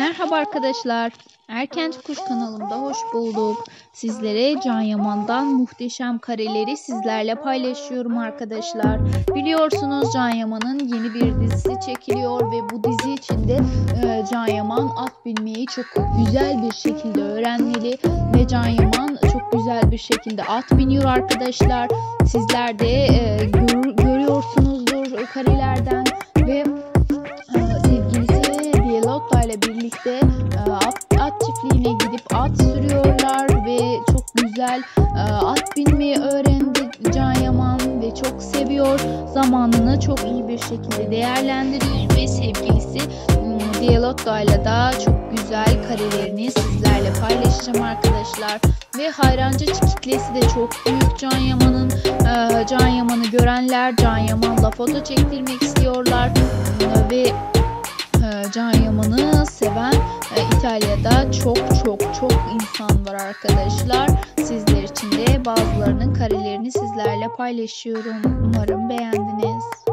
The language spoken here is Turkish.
Merhaba arkadaşlar. Erkenci Kuş kanalımda hoş bulduk. Sizlere Can Yaman'dan muhteşem kareleri sizlerle paylaşıyorum arkadaşlar. Biliyorsunuz Can Yaman'ın yeni bir dizisi çekiliyor ve bu dizi içinde e, Can Yaman at binmeyi çok güzel bir şekilde öğrenmeli ve Can Yaman çok güzel bir şekilde at biniyor arkadaşlar. Sizler de e, gör, görüyorsunuzdur karelerden ve birlikte e, at, at çiftliğine gidip at sürüyorlar ve çok güzel e, at binmeyi öğrendi Can Yaman ve çok seviyor. Zamanını çok iyi bir şekilde değerlendiriyor ve sevgilisi hmm, Dielotta ile da çok güzel karelerini sizlerle paylaşacağım arkadaşlar. Ve hayrancı kitlesi de çok büyük Can Yaman'ın. E, Can Yaman'ı görenler Can Yaman'la foto çektirmek istiyorlar ve Can Yaman'ı seven e, İtalya'da çok çok çok insan var arkadaşlar. Sizler için de bazılarının karelerini sizlerle paylaşıyorum. Umarım beğendiniz.